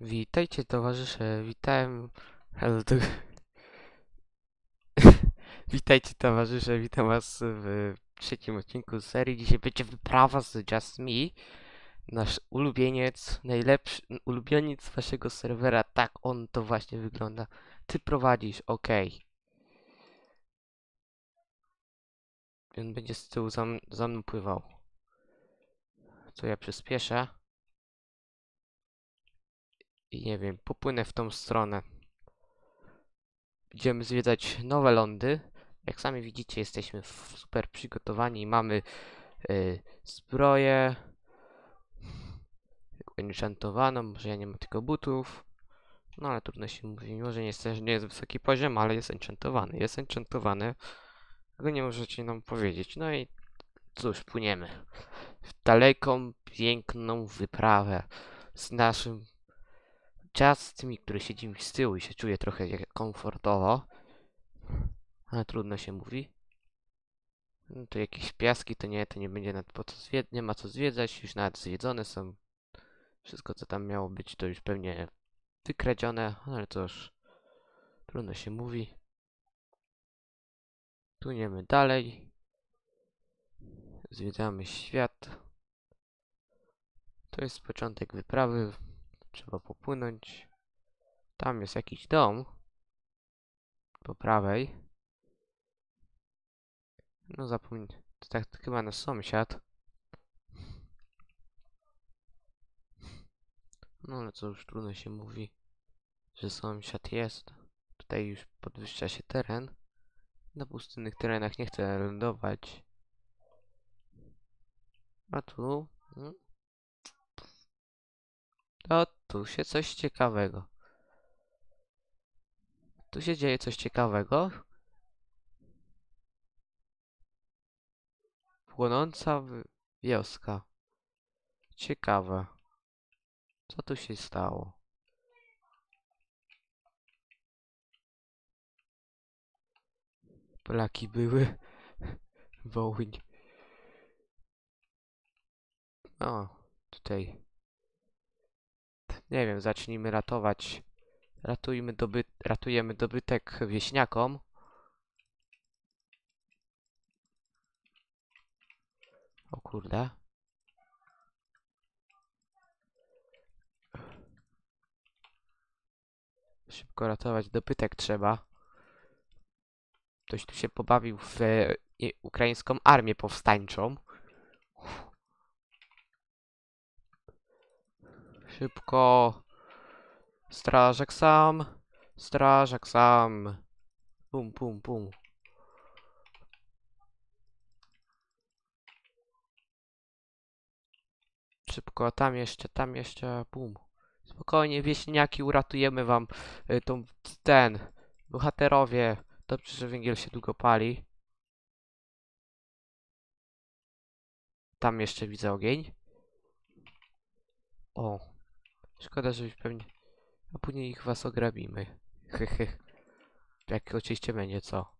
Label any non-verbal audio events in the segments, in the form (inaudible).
Witajcie towarzysze, witam... To... (laughs) Witajcie towarzysze, witam was w trzecim odcinku serii. Dzisiaj będzie wyprawa z Just Me. Nasz ulubieniec, najlepszy ulubieniec waszego serwera. Tak on to właśnie wygląda. Ty prowadzisz, okej. On będzie z tyłu za, za mną pływał. To ja przyspieszę. I nie wiem, popłynę w tą stronę. Będziemy zwiedzać nowe lądy. Jak sami widzicie, jesteśmy super przygotowani. Mamy y, zbroję enchantowaną. Może ja nie mam tylko butów. No ale trudno się mówi. Może nie jest, nie jest wysoki poziom, ale jest enchantowany. Jest enchantowany. Tego nie możecie nam powiedzieć. No i cóż, płyniemy w daleką, piękną wyprawę z naszym tymi, który siedzi mi z tyłu i się czuję trochę jak komfortowo. Ale trudno się mówi. No to jakieś piaski, to nie, to nie będzie nad po co zwie- nie ma co zwiedzać, już nawet zwiedzone są. Wszystko co tam miało być to już pewnie wykradzione, ale cóż, trudno się mówi. Płyniemy dalej. Zwiedzamy świat. To jest początek wyprawy. Trzeba popłynąć. Tam jest jakiś dom. Po prawej. No zapomnij. To tak to chyba nasz sąsiad. No ale co już trudno się mówi, że sąsiad jest. Tutaj już podwyższa się teren. Na pustynnych terenach nie chcę lądować. A tu? mm, O, tu się coś ciekawego. Tu się dzieje coś ciekawego. Płonąca wi- wioska. Ciekawe. Co tu się stało? Polaki były. (laughs) Wołyń. O, tutaj. Nie wiem, zacznijmy ratować. Ratujmy dobyt, ratujemy dobytek wieśniakom. O kurde. Szybko ratować dobytek trzeba. Ktoś tu się pobawił w e, ukraińską armię powstańczą. Szybko. Strażak sam. Strażak sam. Pum, pum, pum. Szybko, tam jeszcze, tam jeszcze, pum. Spokojnie, wieśniaki, uratujemy wam y, tą, ten, bohaterowie. Dobrze, że węgiel się długo pali. Tam jeszcze widzę ogień. O, szkoda, że już pewnie, a później ich was ograbimy. (laughs) Hehe. Jak oczywiście będzie, co?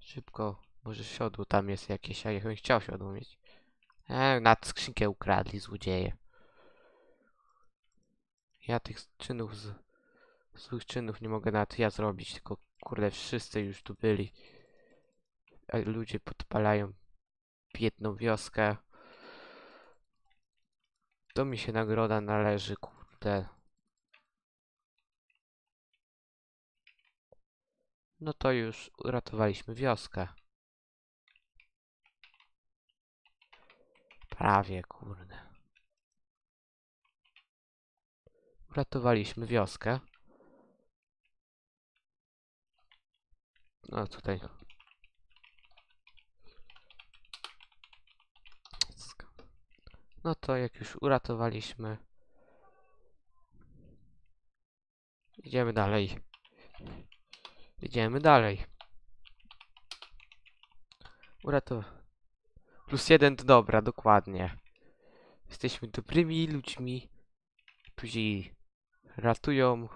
Szybko, może siodło tam jest jakieś, a ja bym chciał siodło mieć. E, nad skrzynkę ukradli złodzieje. Ja tych czynów z... Złych czynów nie mogę nawet ja zrobić, tylko kurde wszyscy już tu byli. A ludzie podpalają biedną wioskę. To mi się nagroda należy, kurde. No to już uratowaliśmy wioskę. Prawie, kurde. Uratowaliśmy wioskę. No tutaj. No to jak już uratowaliśmy. Idziemy dalej. Idziemy dalej. Uratow... Plus jeden to dobra, dokładnie. Jesteśmy dobrymi ludźmi, którzy ratują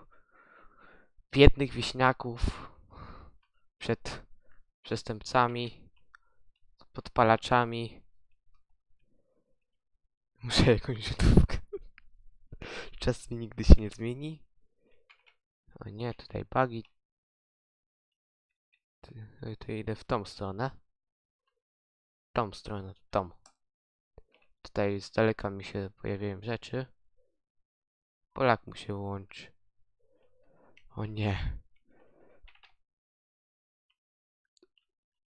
biednych wieśniaków przed przestępcami, podpalaczami. Muszę jakąś rzutówkę. Czas mi nigdy się nie zmieni. O nie, tutaj bugi. To, to idę w tą stronę. Tą stronę, tą. Tutaj z daleka mi się pojawiają rzeczy. Polak mu się łączy. O nie.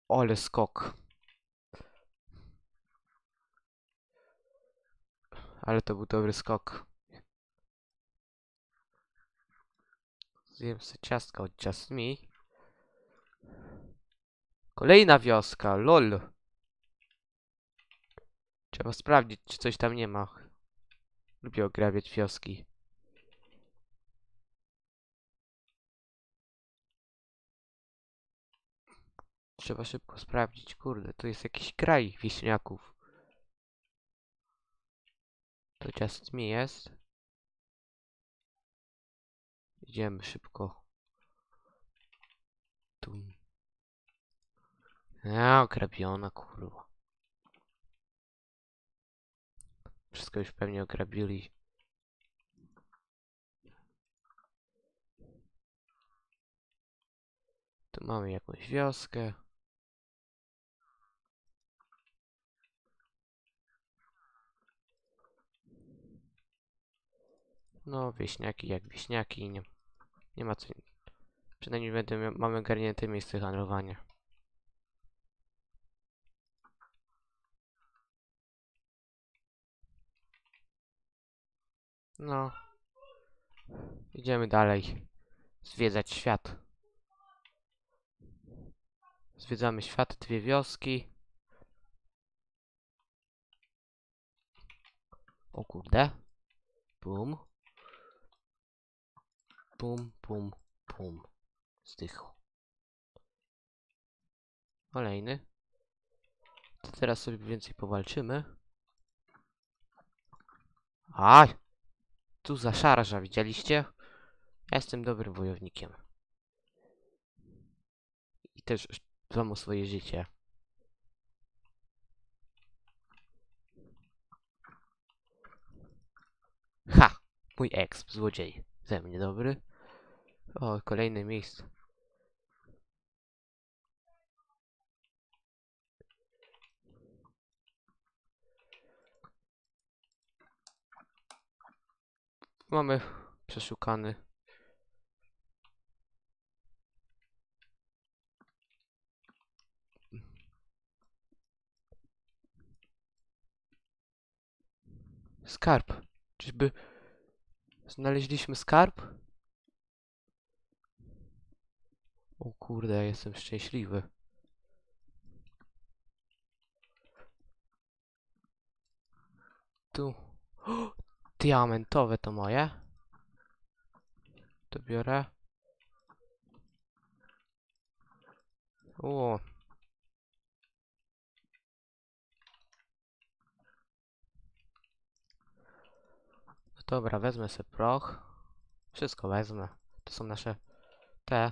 Ole skok. Ale to był dobry skok. Zjem sobie ciastka od Just Me. Kolejna wioska, lol. Trzeba sprawdzić, czy coś tam nie ma. Lubię ograbiać wioski. Trzeba szybko sprawdzić. Kurde, tu jest jakiś kraj wieśniaków. To Just Me jest. Idziemy szybko. Tu. A, kurwa. Wszystko już pewnie ograbili. Tu mamy jakąś wioskę. No, wieśniaki jak wieśniaki. Nie, nie ma co. Przynajmniej będę, mamy garnięte miejsce handlowania. No. Idziemy dalej. Zwiedzać świat. Zwiedzamy świat, dwie wioski. O kurde. Bum. Bum, bum, bum. Zdychł. Kolejny. To teraz sobie więcej powalczymy. Aj! Tu za szarża, widzieliście? Ja jestem dobrym wojownikiem. I też dbam o swoje życie. Ha! Mój exp, złodziej. Ze mnie dobry. O, kolejne miejsce. Mamy przeszukany. Skarb. Czyżby znaleźliśmy skarb? O kurde, jestem szczęśliwy. Tu. O, (gasps) diamentowe to moje. To biorę. O. dobra, wezmę sobie proch. Wszystko wezmę. To są nasze te.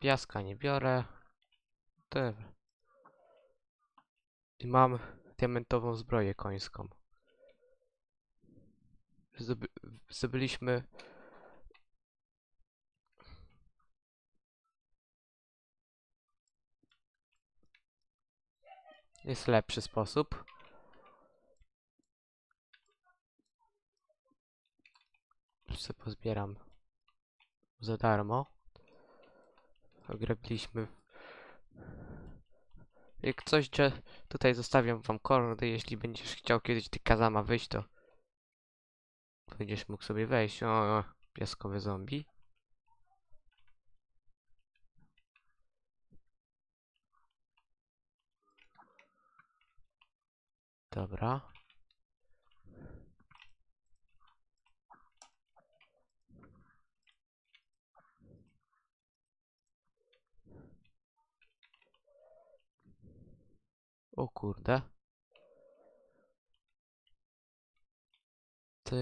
Piaska nie biorę. Te. I mam diamentową zbroję końską. Zdoby zdobyliśmy Jest lepszy sposób. Se pozbieram za darmo. Ograbiliśmy. Jak coś, że tutaj zostawiam wam kordy, jeśli będziesz chciał kiedyś ty Kazama wyjść, to będziesz mógł sobie wejść. O, o piaskowe zombie. Dobra. O kurde. To,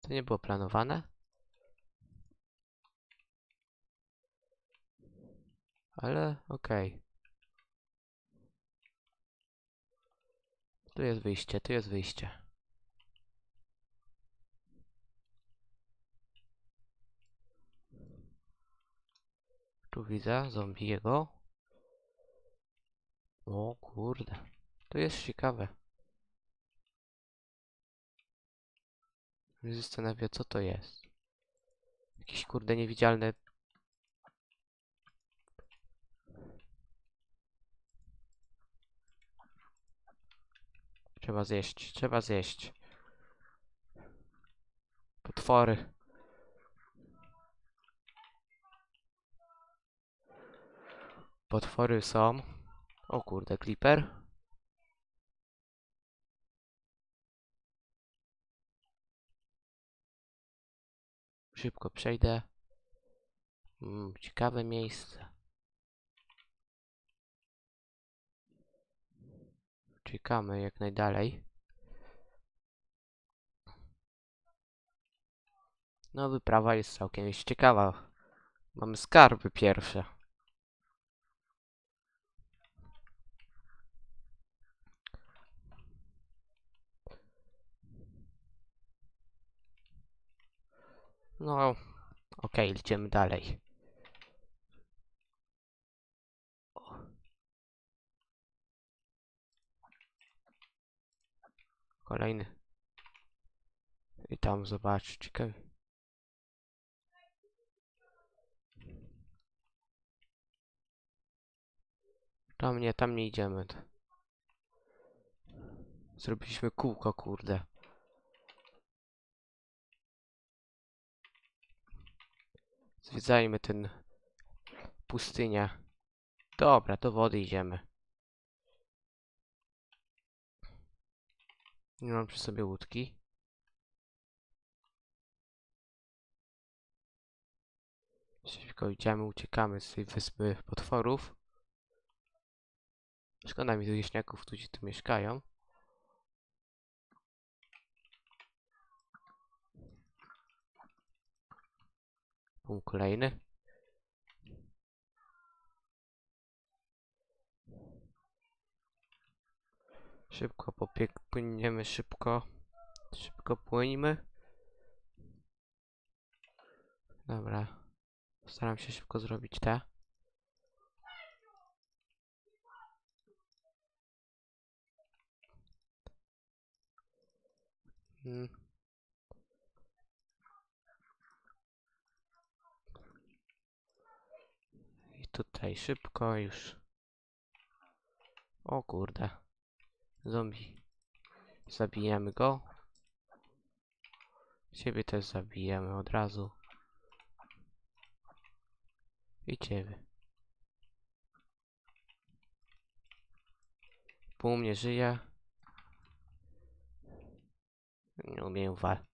to nie było planowane. Ale okej. Okay. Tu jest wyjście, tu jest wyjście. Tu widzę zombiego. O kurde. To jest ciekawe. Mnie zastanawia co to jest. Jakieś kurde niewidzialne Trzeba zjeść, trzeba zjeść. Potwory. Potwory są. O kurde, creeper. Szybko przejdę. Mm, ciekawe miejsce. Czekamy jak najdalej. No, wyprawa jest całkiem ciekawa. Mamy skarby pierwsze. No, okej, idziemy dalej. Kolejny. I tam zobacz, ciekawe. Tam nie, tam nie idziemy. Zrobiliśmy kółko, kurde. Zwiedzajmy ten pustynię. Dobra, do wody idziemy. Nie mam przy sobie łódki. Szybko idziemy, uciekamy z tej wyspy potworów. Szkoda mi tu wieśniaków, którzy tu mieszkają. Punkt kolejny. Szybko płyniemy szybko. Szybko płyniemy. Dobra. Staram się szybko zrobić te. Mm. I tutaj szybko już. O kurde. Zombie. Zabijemy go. Ciebie też zabijemy od razu. I ciebie. Pół mnie żyje. Nie umiem wal.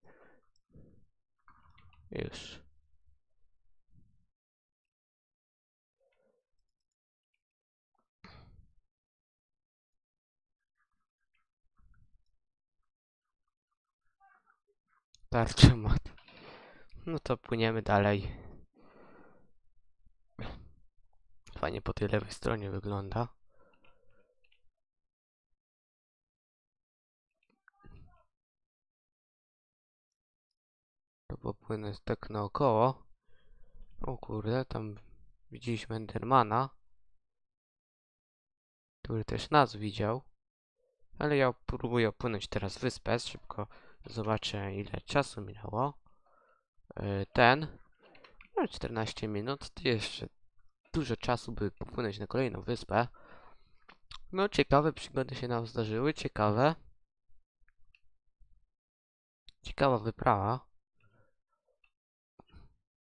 Już. Tarczę (laughs) mat. No to płyniemy dalej. Fajnie po tej lewej stronie wygląda. To popłynę tak naokoło. O kurde, tam widzieliśmy Endermana. Który też nas widział. Ale ja próbuję opłynąć teraz wyspę. Szybko zobaczę ile czasu minęło. Yy, ten. No 14 minut. To jeszcze dużo czasu, by popłynąć na kolejną wyspę. No ciekawe przygody się nam zdarzyły. Ciekawe. Ciekawa wyprawa.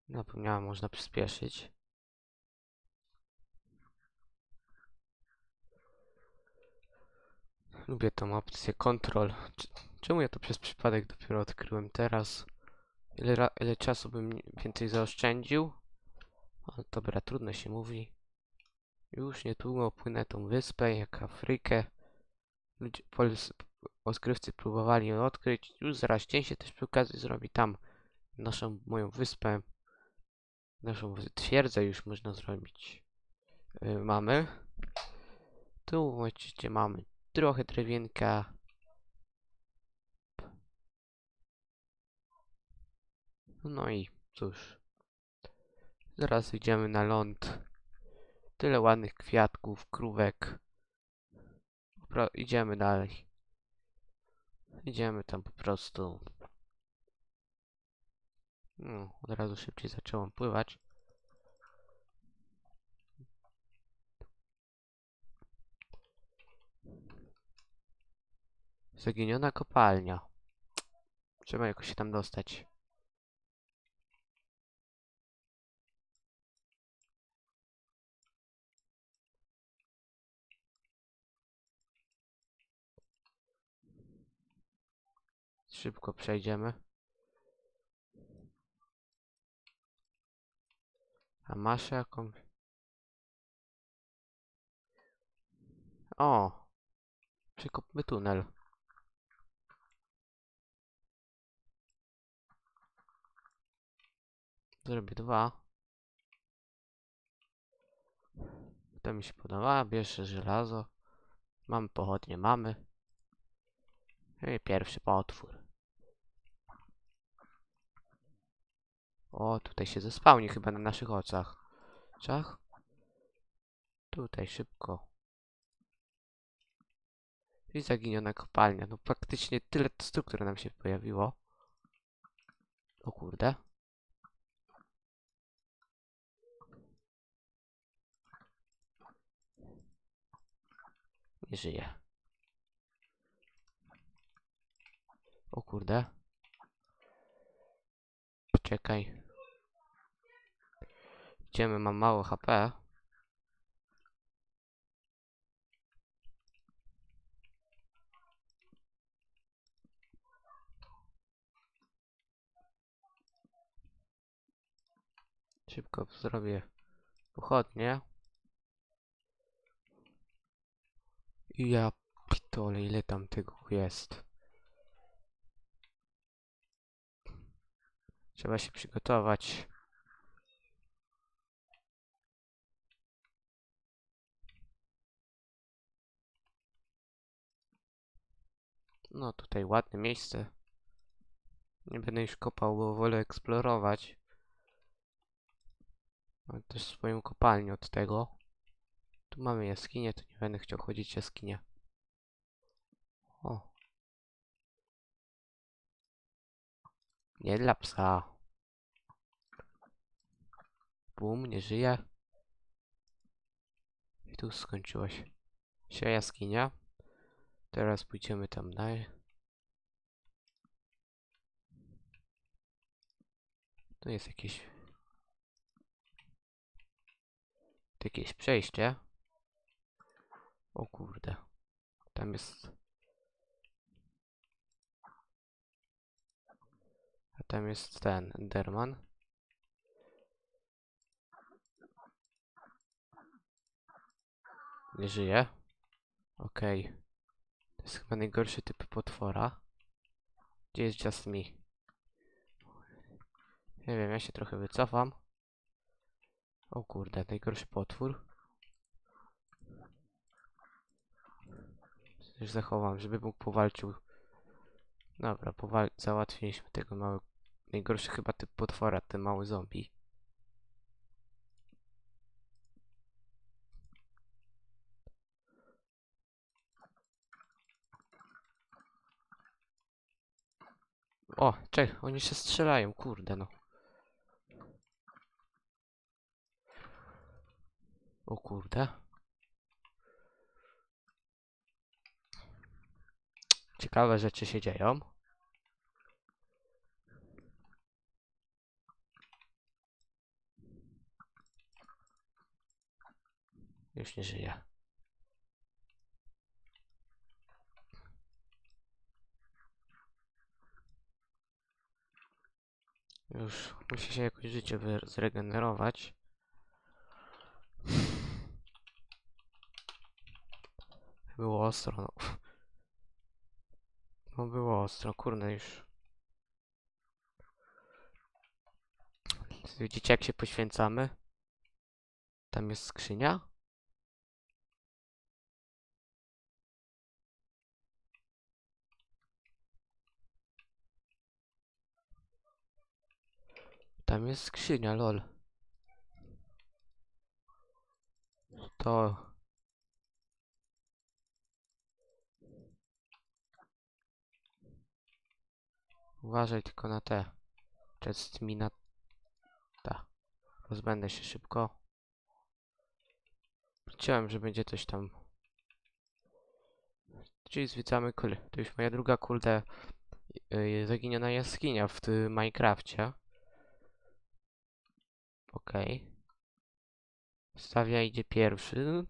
Zapomniałem, można przyspieszyć. Lubię tą opcję Control. Cz- Czemu ja to przez przypadek dopiero odkryłem teraz? Ile, ile czasu bym więcej zaoszczędził? Ale dobra, trudno się mówi. Już niedługo płynę tą wyspę, jak Afrykę. Ludzie, pols, odkrywcy próbowali ją odkryć. Już zaraz dzień się też przy okazji zrobi tam naszą, moją wyspę. Naszą twierdzę już można zrobić. Yy, mamy. Tu oczywiście mamy trochę drewienka. No i cóż. Zaraz idziemy na ląd. Tyle ładnych kwiatków, krówek. Pro idziemy dalej. Idziemy tam po prostu. No, od razu szybciej zacząłem pływać. Zaginiona kopalnia. Trzeba jakoś się tam dostać. Szybko przejdziemy. A masz jaką? O! Przekopmy tunel. Zrobię dwa. To mi się podoba. Bierze żelazo. Mamy pochodnie, mamy. I pierwszy potwór. O, tutaj się zespałni chyba na naszych oczach. Czach? Tutaj szybko. I zaginiona kopalnia. No praktycznie tyle struktur nam się pojawiło. O kurde. Nie żyje. O kurde. Poczekaj. Idziemy, mam mało HP. Szybko zrobię pochodnie. Ja pitole, ile tam tego jest. Trzeba się przygotować. No tutaj ładne miejsce. Nie będę już kopał, bo wolę eksplorować. Mam też swoją kopalnię od tego. Tu mamy jaskinię, to nie będę chciał chodzić w jaskinię. O. Nie dla psa. Bum, nie żyje. I tu skończyła się, się jaskinia. Teraz pójdziemy tam dalej. Tu jest jakieś... Tu jakieś przejście. O kurde. Tam jest... A tam jest ten, Enderman. Nie żyje. Okej. To jest chyba najgorszy typ potwora. Gdzie jest Just Me? Nie wiem, ja się trochę wycofam. O kurde, najgorszy potwór. Już zachowam, żeby mógł powalczył. Dobra, powal załatwiliśmy tego małego... Najgorszy chyba typ potwora, ten mały zombie. O, czekaj, oni się strzelają, kurde no. O kurde. Ciekawe rzeczy się dzieją. Już nie żyje. Już musi się jakoś życie zregenerować. Było ostro, no. No było ostro, kurde już. Widzicie jak się poświęcamy? Tam jest skrzynia? Tam jest skrzynia, lol. To uważaj tylko na te. Jest mi na ta. Rozbędę się szybko. Chciałem, że będzie coś tam. Czyli zwiedzamy kul to już moja druga kurde yy, zaginiona jaskinia w tym Minecrafcie. Okej. Stawia idzie pierwszy.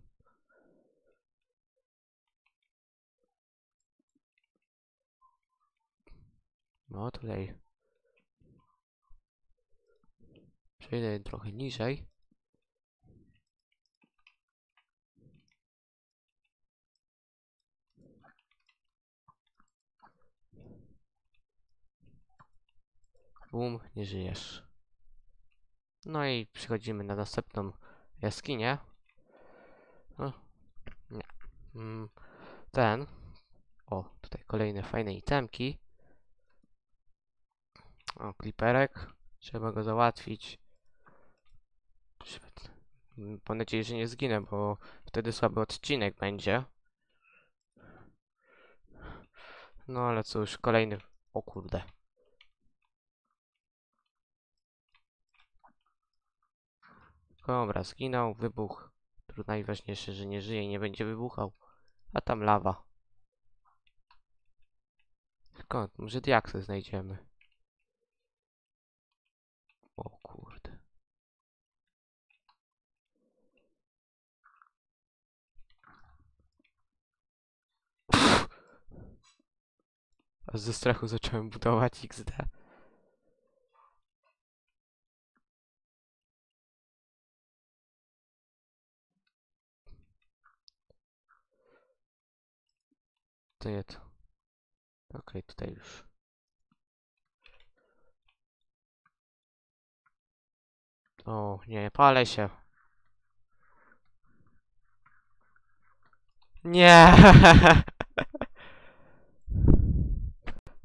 No tutaj. Przejdę trochę niżej. Bum, nie żyjesz. No i przechodzimy na następną jaskinię. No, nie. Mm, ten. O, tutaj kolejne fajne itemki. O, kliperek. Trzeba go załatwić. Mam nadzieję, że nie zginę, bo wtedy słaby odcinek będzie. No ale cóż, kolejny. O kurde. Dobra, zginął, wybuch. Tu najważniejsze, że nie żyje i nie będzie wybuchał. A tam lawa. Skąd? Może diaksy znajdziemy. O kurde. A ze strachu zacząłem budować XD. To nie to. Okej, tutaj już. O, nie, palę się. Nie! (laughs)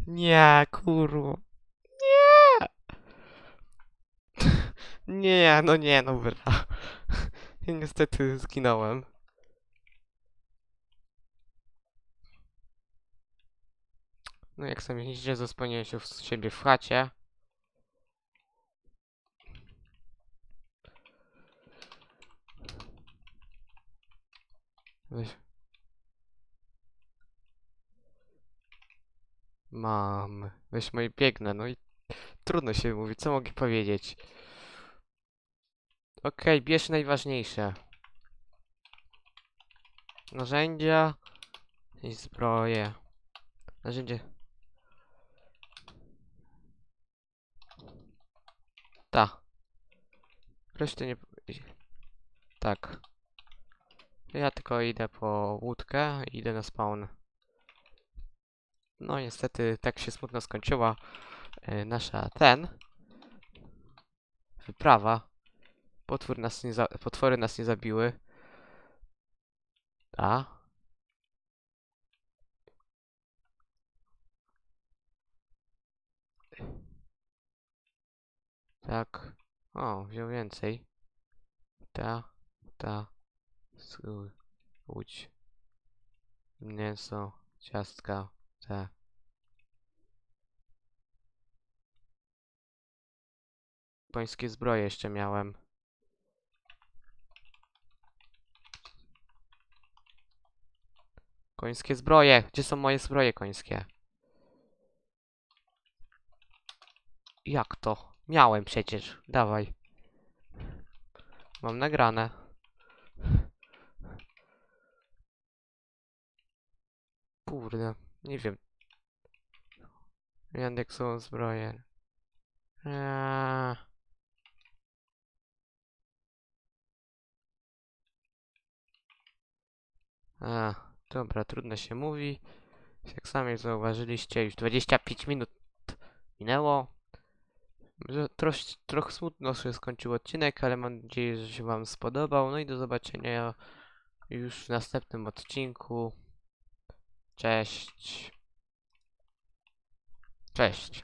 Nie, kurwa. Nie! (laughs) Nie, no nie, no bra. (laughs) Niestety zginąłem. No jak sami widzicie, zasłoniłem się w siebie w chacie. Weź. Mam. Weź moje biegnę, no i trudno się mówi, co mogę powiedzieć. Okej, bierz najważniejsze. Narzędzia i zbroje. Narzędzie. Ta. Reszty nie... Tak. Ja tylko idę po łódkę, idę na spawn. No niestety tak się smutno skończyła y, nasza ten wyprawa. Potwór nas nie potwory nas nie zabiły. A? Tak. O, wziął więcej. Ta, ta, łódź, mięso, ciastka, te. Końskie zbroje jeszcze miałem. Końskie zbroje! Gdzie są moje zbroje końskie? Jak to? Miałem przecież. Dawaj. Mam nagrane. Kurde, nie wiem. Yandex są zbroje. Eee. A, dobra, trudno się mówi. Jak sami zauważyliście, już 25 minut minęło. Trosz, trochę smutno się skończył odcinek, ale mam nadzieję, że się Wam spodobał. No i do zobaczenia już w następnym odcinku. Cześć. Cześć.